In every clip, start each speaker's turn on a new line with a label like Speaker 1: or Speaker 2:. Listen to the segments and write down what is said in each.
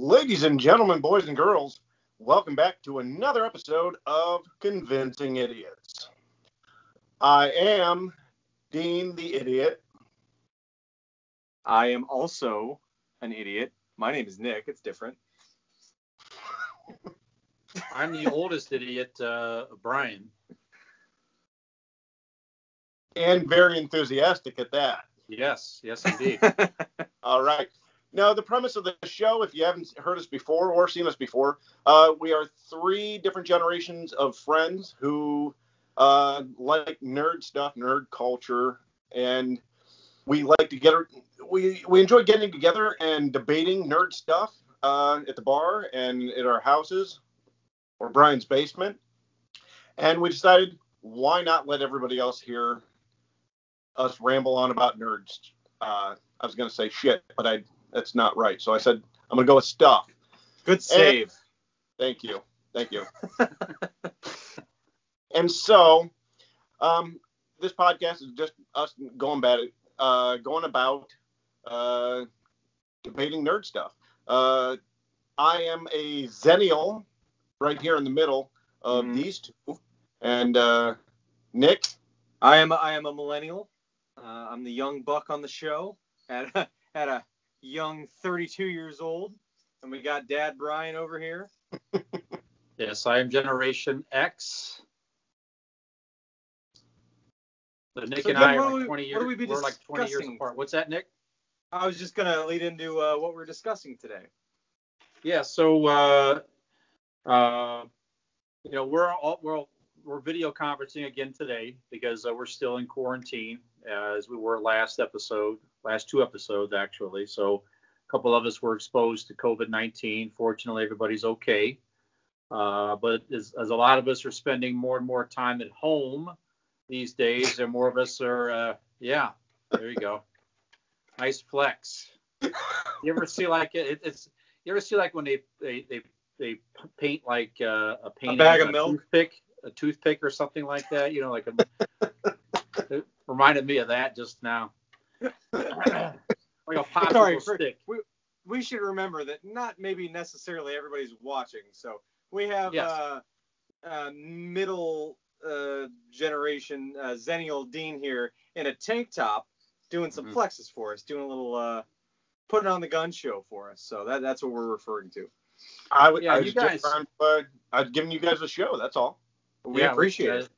Speaker 1: Ladies and gentlemen, boys and girls, welcome back to another episode of Convincing Idiots. I am Dean the Idiot.
Speaker 2: I am also an idiot. My name is Nick. It's different.
Speaker 3: I'm the oldest idiot, uh, Brian.
Speaker 1: And very enthusiastic at that.
Speaker 3: Yes, yes, indeed.
Speaker 1: All right. Now, the premise of the show, if you haven't heard us before or seen us before, uh, we are three different generations of friends who uh, like nerd stuff, nerd culture, and we like to get we we enjoy getting together and debating nerd stuff uh, at the bar and at our houses or Brian's basement. And we decided, why not let everybody else hear us ramble on about nerds? Uh, I was going to say shit, but I that's not right. So I said, I'm going to go with stuff.
Speaker 2: Good save.
Speaker 1: And, thank you. Thank you. and so, um, this podcast is just us going about it, uh, going about uh, debating nerd stuff. Uh, I am a Xennial right here in the middle of mm-hmm. these two. And uh, Nick?
Speaker 2: I am I am a millennial. Uh, I'm the young buck on the show at a, at a young 32 years old. And we got Dad Brian over here.
Speaker 3: yes, I am Generation X. So Nick so and I are like 20 years. We we're like 20 years apart. What's that, Nick?
Speaker 2: I was just gonna lead into uh, what we're discussing today.
Speaker 3: Yeah. So uh, uh, you know, we're all, we're we're video conferencing again today because uh, we're still in quarantine uh, as we were last episode, last two episodes actually. So a couple of us were exposed to COVID-19. Fortunately, everybody's okay. Uh, but as, as, a lot of us are spending more and more time at home these days, and more of us are, uh, yeah, there you go, nice flex. You ever see like it, it's you ever see like when they they they they paint like uh, a painting,
Speaker 2: a bag of milk,
Speaker 3: toothpick, a toothpick or something like that. You know, like a, it reminded me of that just now. Like a popsicle Sorry, stick.
Speaker 2: We, we should remember that not maybe necessarily everybody's watching. So we have yes. uh, uh, middle uh, generation uh, Xennial Dean here in a tank top doing some mm-hmm. flexes for us, doing a little uh, putting on the gun show for us. So that, that's what we're referring to.
Speaker 1: I would. Yeah, I you guys. Trying, uh, I've given you guys a show. That's all.
Speaker 2: We yeah, appreciate it.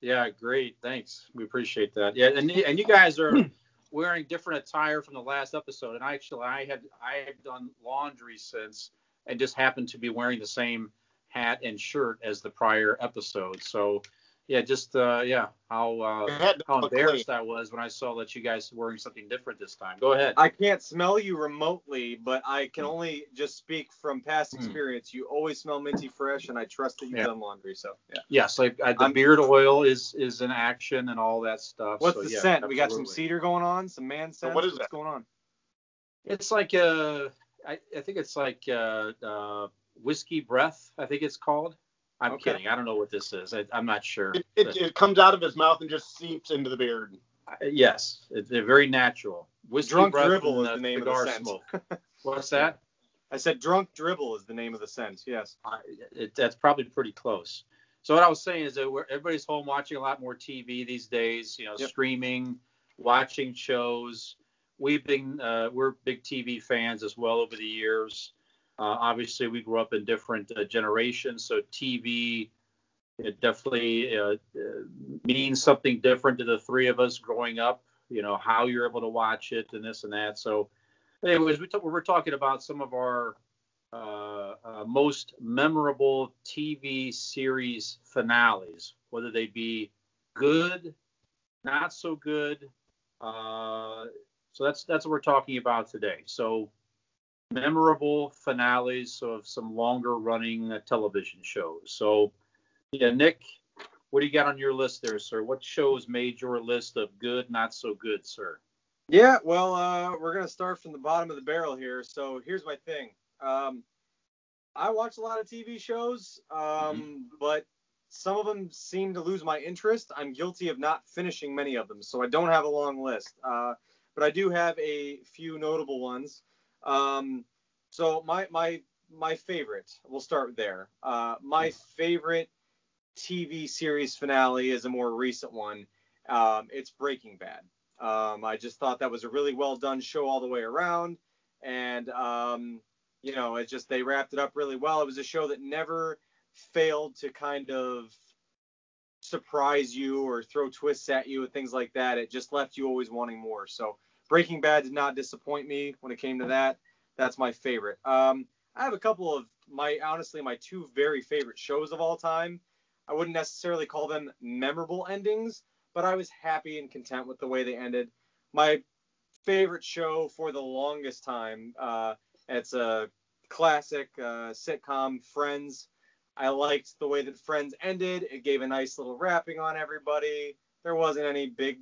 Speaker 3: Yeah, great. Thanks. We appreciate that. Yeah, and and you guys are wearing different attire from the last episode. And I actually, I had I had done laundry since and just happened to be wearing the same hat and shirt as the prior episode. So yeah, just uh, yeah, how uh, how embarrassed I was when I saw that you guys were wearing something different this time. Go ahead.
Speaker 2: I can't smell you remotely, but I can only just speak from past hmm. experience. Mm. You always smell minty fresh, and I trust that you've yeah. done laundry. So yeah.
Speaker 3: Yes, like I, the I'm, beard oil is is in action and all that stuff.
Speaker 2: What's
Speaker 3: so,
Speaker 2: the
Speaker 3: yeah,
Speaker 2: scent? Absolutely. We got some cedar going on, some man scent.
Speaker 1: So what is
Speaker 2: What's
Speaker 1: that?
Speaker 2: going on?
Speaker 3: It's like uh, I, I think it's like uh, uh, whiskey breath. I think it's called. I'm okay. kidding. I don't know what this is. I, am not sure.
Speaker 1: It, it, it, comes out of his mouth and just seeps into the beard.
Speaker 3: Uh, yes, it's very natural.
Speaker 2: Whiskey drunk dribble is the name of the scent.
Speaker 3: What's that?
Speaker 2: I said drunk dribble is the name of the scent. Yes.
Speaker 3: I, that's probably pretty close. So what I was saying is that everybody's home watching a lot more TV these days. You know, yep. streaming, watching shows. We've been uh, we're big TV fans as well over the years. Uh, obviously, we grew up in different uh, generations, so TV it definitely uh, uh, means something different to the three of us growing up. You know how you're able to watch it and this and that. So, anyways, we, t- we were talking about some of our uh, uh, most memorable TV series finales, whether they be good, not so good. so that's that's what we're talking about today. So memorable finales of some longer running uh, television shows. So, yeah, Nick, what do you got on your list there, sir? What shows made your list of good, not so good, sir?
Speaker 2: Yeah, well, uh, we're gonna start from the bottom of the barrel here. So here's my thing. Um, I watch a lot of TV shows, um, mm-hmm. but some of them seem to lose my interest. I'm guilty of not finishing many of them, so I don't have a long list. Uh, but I do have a few notable ones. Um, So my my my favorite. We'll start there. Uh, my favorite TV series finale is a more recent one. Um, it's Breaking Bad. Um, I just thought that was a really well done show all the way around, and um, you know, it just they wrapped it up really well. It was a show that never failed to kind of surprise you or throw twists at you and things like that. It just left you always wanting more. So Breaking Bad did not disappoint me when it came to that. That's my favorite. Um, I have a couple of my honestly my two very favorite shows of all time. I wouldn't necessarily call them memorable endings, but I was happy and content with the way they ended. My favorite show for the longest time, uh, it's a classic uh, sitcom, Friends. I liked the way that Friends ended. It gave a nice little wrapping on everybody. There wasn't any big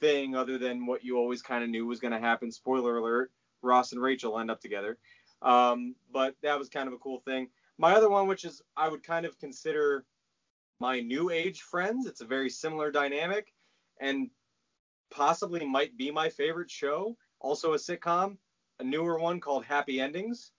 Speaker 2: thing other than what you always kind of knew was going to happen. Spoiler alert: Ross and Rachel end up together. Um, but that was kind of a cool thing. My other one, which is I would kind of consider my new age friends, it's a very similar dynamic and possibly might be my favorite show. Also a sitcom, a newer one called Happy Endings.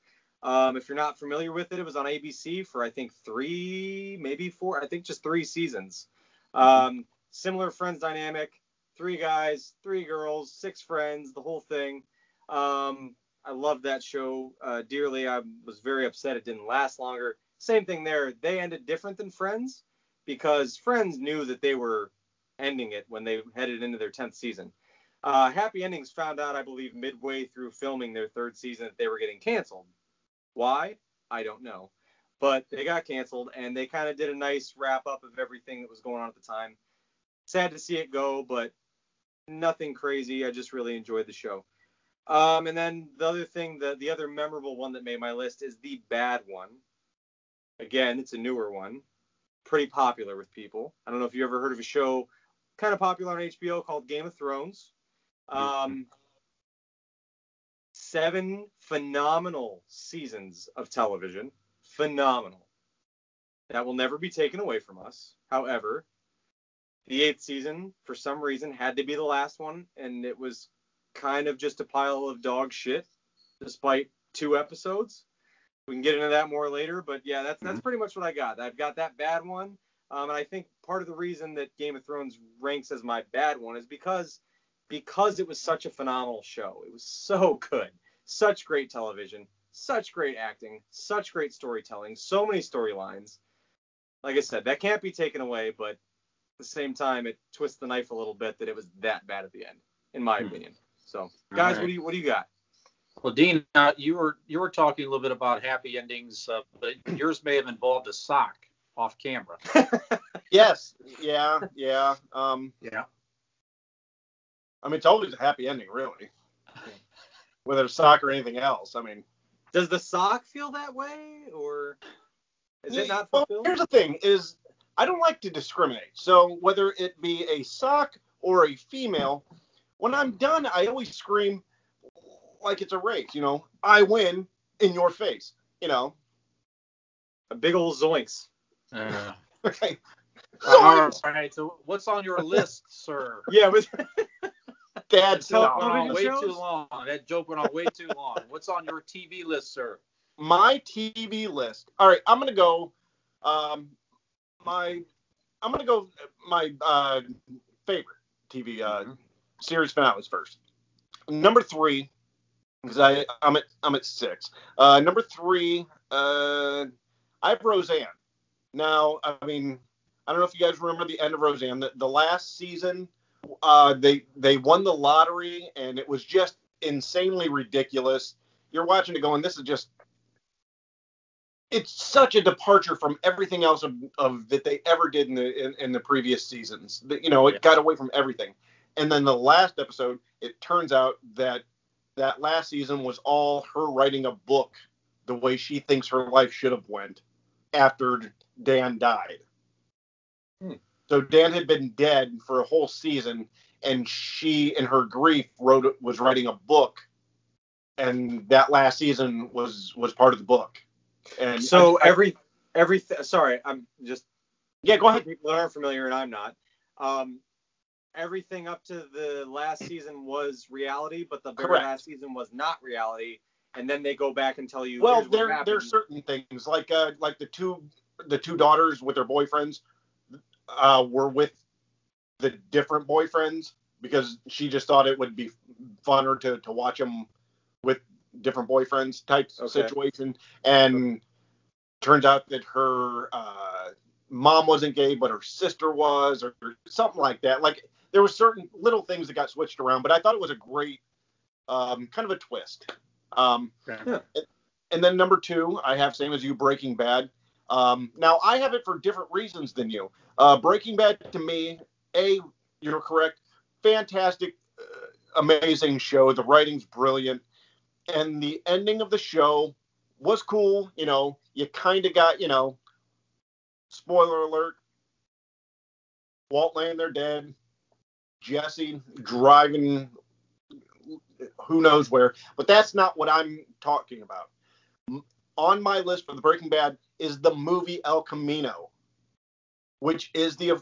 Speaker 2: Um, if you're not familiar with it, it was on ABC for I think three, maybe four, I think just three seasons. Um, similar friends dynamic, three guys, three girls, six friends, the whole thing. Um, I loved that show uh, dearly. I was very upset it didn't last longer. Same thing there. They ended different than Friends because Friends knew that they were ending it when they headed into their 10th season. Uh, Happy Endings found out, I believe, midway through filming their third season that they were getting canceled. Why? I don't know. But they got canceled and they kind of did a nice wrap up of everything that was going on at the time. Sad to see it go, but nothing crazy. I just really enjoyed the show. Um, and then the other thing, the the other memorable one that made my list is the bad one. Again, it's a newer one, pretty popular with people. I don't know if you ever heard of a show kind of popular on HBO called Game of Thrones. Um, seven phenomenal seasons of television, phenomenal. That will never be taken away from us. However, the eighth season, for some reason, had to be the last one, and it was kind of just a pile of dog shit, despite two episodes. We can get into that more later, but yeah, that's that's mm-hmm. pretty much what I got. I've got that bad one, um, and I think part of the reason that Game of Thrones ranks as my bad one is because because it was such a phenomenal show. It was so good, such great television, such great acting, such great storytelling, so many storylines. Like I said, that can't be taken away, but the same time, it twists the knife a little bit that it was that bad at the end, in my hmm. opinion. So, guys, right. what do you what do you got?
Speaker 3: Well, Dean, uh, you were you were talking a little bit about happy endings, uh, but yours may have involved a sock off camera.
Speaker 1: yes. Yeah. Yeah. Um,
Speaker 3: yeah.
Speaker 1: I mean, it's always a happy ending, really. Whether it's sock or anything else. I mean,
Speaker 2: does the sock feel that way, or is it not fulfilled?
Speaker 1: Well, here's the thing: is I don't like to discriminate. So whether it be a sock or a female, when I'm done, I always scream like it's a race. You know, I win in your face. You know,
Speaker 2: a big old zoinks.
Speaker 3: Uh, okay. All right. So what's on your list, sir?
Speaker 2: Yeah. But...
Speaker 1: Dad
Speaker 3: so, on way shows? too long. That joke went on way too long. What's on your TV list, sir?
Speaker 1: My TV list. All right. I'm gonna go. Um, my. I'm gonna go. My uh, favorite TV uh, mm-hmm series finales first. Number three, because I I'm at I'm at six. Uh, number three, uh, I have Roseanne. Now, I mean, I don't know if you guys remember the end of Roseanne. The, the last season, uh, they they won the lottery, and it was just insanely ridiculous. You're watching it going, this is just. It's such a departure from everything else of, of that they ever did in the in, in the previous seasons. You know, it yeah. got away from everything. And then the last episode, it turns out that that last season was all her writing a book the way she thinks her life should have went after Dan died. Hmm. So Dan had been dead for a whole season, and she, in her grief, wrote was writing a book, and that last season was was part of the book.
Speaker 2: And so I, every every sorry, I'm just
Speaker 1: yeah, go ahead.
Speaker 2: People aren't familiar, and I'm not. Um, everything up to the last season was reality, but the very Correct. last season was not reality. and then they go back and tell you.
Speaker 1: Well, there there are certain things like uh like the two the two daughters with their boyfriends uh were with the different boyfriends because she just thought it would be funner to to watch them with different boyfriends type okay. situation. And turns out that her uh, mom wasn't gay but her sister was or, or something like that. Like there were certain little things that got switched around but i thought it was a great um, kind of a twist. Um, yeah. and, and, then number two i have same as you breaking bad. Um, now i have it for different reasons than you. Uh, breaking bad to me a you're correct fantastic uh, amazing show. The writing's brilliant and the ending of the show was cool. You know, you kind of got, you know, spoiler alert, Walt laying there dead, Jesse driving who knows where, but that's not what I'm talking about. On my list for the Breaking Bad is the movie El Camino, which is the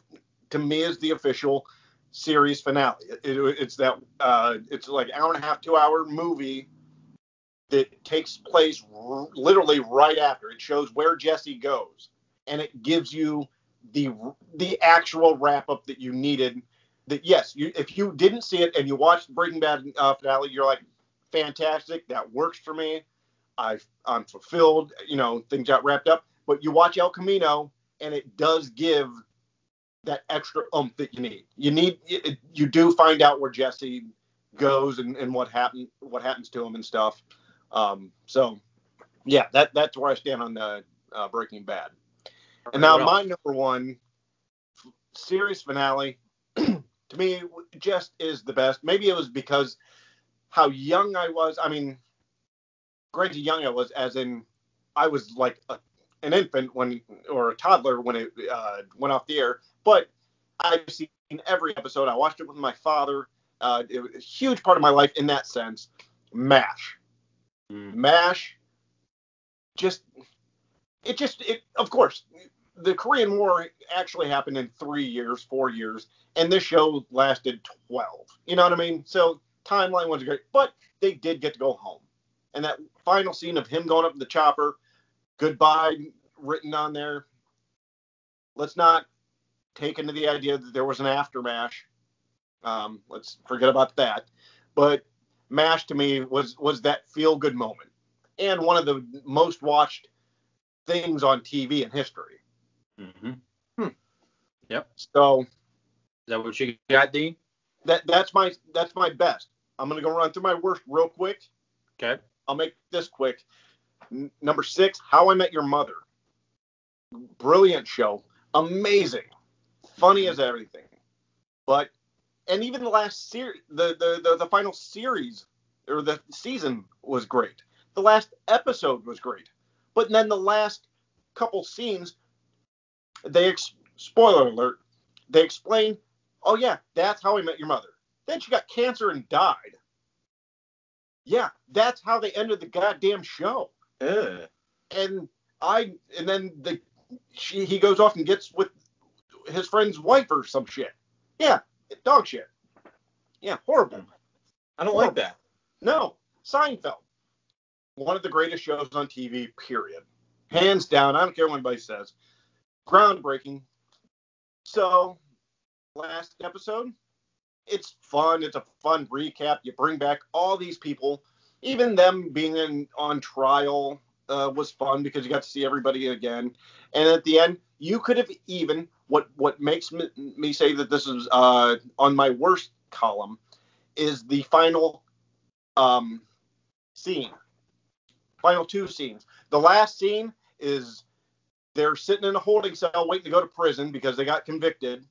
Speaker 1: to me is the official series finale. It, it, it's that uh, it's like hour and a half, two hour movie that takes place r- literally right after. It shows where Jesse goes, and it gives you the the actual wrap up that you needed. That yes, you if you didn't see it and you watched Breaking Bad uh, finale, you're like, fantastic, that works for me. I I'm fulfilled. You know, things got wrapped up. But you watch El Camino, and it does give that extra oomph that you need. You need you do find out where Jesse goes and, and what happened what happens to him and stuff. Um, so, yeah, that that's where I stand on the uh, Breaking Bad. And now my number one series finale to me just is the best. Maybe it was because how young I was. I mean, granted, young I was, as in I was like a, an infant when or a toddler when it uh, went off the air. But I've seen every episode. I watched it with my father. Uh, it was a huge part of my life in that sense. Mash. Mm. MASH, just it just it of course the Korean War actually happened in three years, four years, and this show lasted twelve. You know what I mean? So timeline was great, but they did get to go home. And that final scene of him going up in the chopper, goodbye written on there. Let's not take into the idea that there was an aftermath. Um, let's forget about that. But MASH to me was was that feel good moment and one of the most watched things on TV in history.
Speaker 3: Mm-hmm. Hmm. Yep.
Speaker 1: So is
Speaker 3: that what you got, Dean?
Speaker 1: That that's my that's my best. I'm gonna go run through my worst real quick.
Speaker 3: Okay.
Speaker 1: I'll make this quick. N- number six, How I Met Your Mother. Brilliant show, amazing, funny as everything. But and even the last series, the, the, the the final series or the season was great. The last episode was great, but then the last couple scenes, they ex- spoiler alert, they explain, oh yeah, that's how I met your mother. Then she got cancer and died. Yeah, that's how they ended the goddamn show.
Speaker 3: Ugh.
Speaker 1: And I and then the she he goes off and gets with his friend's wife or some shit. Yeah, dog shit. Yeah, horrible.
Speaker 2: I don't horrible. like that.
Speaker 1: No, Seinfeld, one of the greatest shows on TV. Period. Hands down. I don't care what anybody says. Groundbreaking. So, last episode, it's fun. It's a fun recap. You bring back all these people. Even them being in, on trial uh, was fun because you got to see everybody again. And at the end, you could have even what what makes me, me say that this is uh, on my worst column is the final um, scene. Final two scenes. The last scene is they're sitting in a holding cell waiting to go to prison because they got convicted.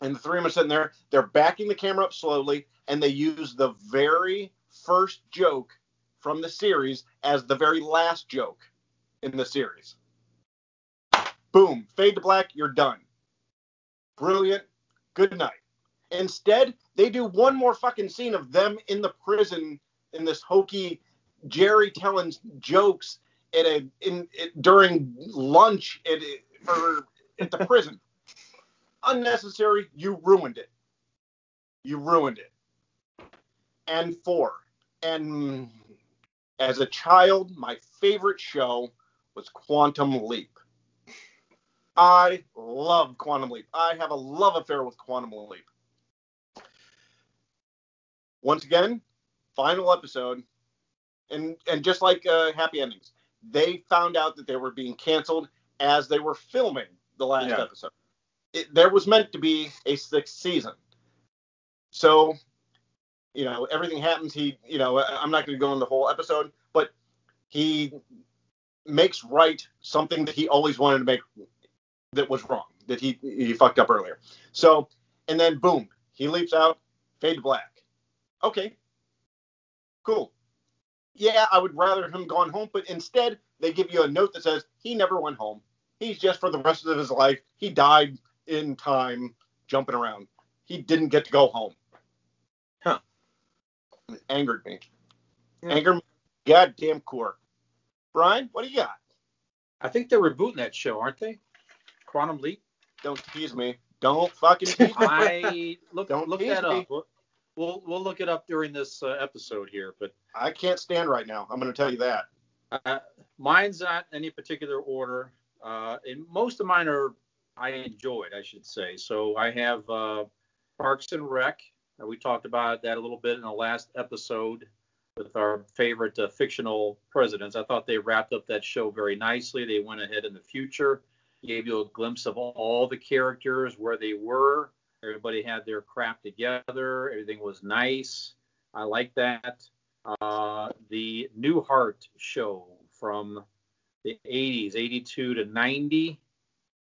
Speaker 1: And the three of them are sitting there. They're backing the camera up slowly, and they use the very first joke from the series as the very last joke in the series. Boom, fade to black, you're done. Brilliant. Good night. Instead, they do one more fucking scene of them in the prison in this hokey Jerry telling jokes at a in, during lunch at or at the prison. Unnecessary. You ruined it. You ruined it. And four. And as a child, my favorite show was Quantum Leap. I love Quantum Leap. I have a love affair with Quantum Leap. Once again, final episode, and and just like uh, Happy Endings, they found out that they were being canceled as they were filming the last yeah. episode. It, there was meant to be a sixth season, so you know everything happens. He, you know, I'm not going to go in the whole episode, but he makes right something that he always wanted to make that was wrong that he he fucked up earlier. So and then boom, he leaps out, fade to black. Okay, cool. Yeah, I would rather him gone home, but instead they give you a note that says he never went home. He's just for the rest of his life. He died in time jumping around. He didn't get to go home.
Speaker 2: Huh.
Speaker 1: It angered me. Yeah. Angered me. Goddamn core. Brian, what do you got?
Speaker 3: I think they're rebooting that show, aren't they? Quantum Leap.
Speaker 1: Don't tease me. Don't fucking tease me.
Speaker 3: I look Don't look that me. up. We'll, we'll look it up during this uh, episode here, but
Speaker 1: I can't stand right now. I'm going to tell you that.
Speaker 3: Uh, mine's not any particular order. Uh, and most of mine are I enjoyed, I should say. So I have uh, Parks and Rec. We talked about that a little bit in the last episode with our favorite uh, fictional presidents. I thought they wrapped up that show very nicely. They went ahead in the future gave you a glimpse of all the characters, where they were. Everybody had their crap together. Everything was nice. I like that. Uh, the Newhart show from the 80s, 82 to 90,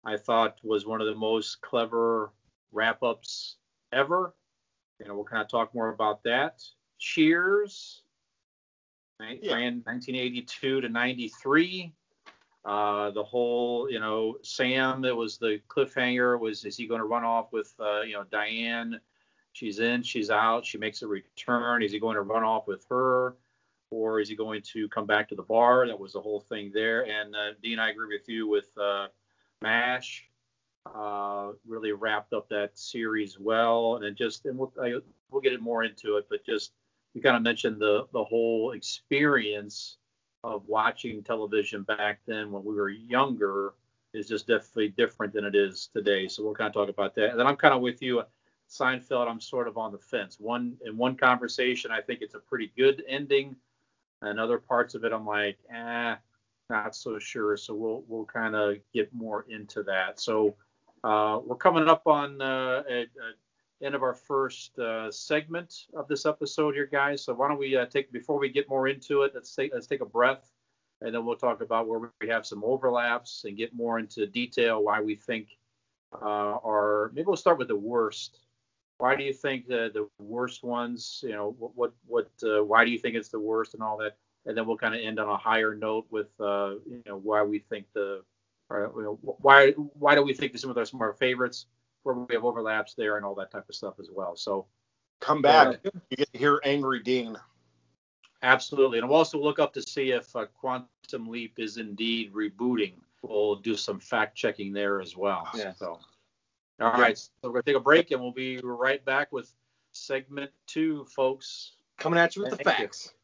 Speaker 3: I thought was one of the most clever wrap ups ever. You know, we'll kind of talk more about that. Cheers, right? Yeah. ran 1982 to 93. Uh, the whole, you know, Sam, that was the cliffhanger. Was is he going to run off with, uh, you know, Diane? She's in, she's out. She makes a return. Is he going to run off with her, or is he going to come back to the bar? That was the whole thing there. And uh, Dean, I agree with you with uh, Mash. Uh, really wrapped up that series well, and it just and we'll I, we'll get more into it, but just you kind of mentioned the the whole experience of watching television back then when we were younger is just definitely different than it is today. So we'll kind of talk about that. And then I'm kind of with you. Seinfeld, I'm sort of on the fence. One in one conversation, I think it's a pretty good ending, and other parts of it, I'm like, eh, not so sure. So we'll we'll kind of get more into that. So uh, we're coming up on uh, a, a end of our first uh, segment of this episode here, guys. So why don't we uh, take before we get more into it, let's take let's take a breath, and then we'll talk about where we have some overlaps and get more into detail why we think uh, are. Maybe we'll start with the worst. Why do you think the the worst ones? You know, what what, what uh, why do you think it's the worst and all that? And then we'll kind of end on a higher note with uh, you know why we think the or, you know, why why do we think some of some of our favorites where we have overlaps there and all that type of stuff as well. So
Speaker 1: come back. Uh, you get to hear Angry Dean.
Speaker 3: Absolutely. And we'll also look up to see if uh, Quantum Leap is indeed rebooting. We'll do some fact checking there as well.
Speaker 2: Yeah.
Speaker 3: So, all yeah. right. So we're going to take a break and we'll be right back with segment two, folks.
Speaker 2: Coming at you with the facts. You.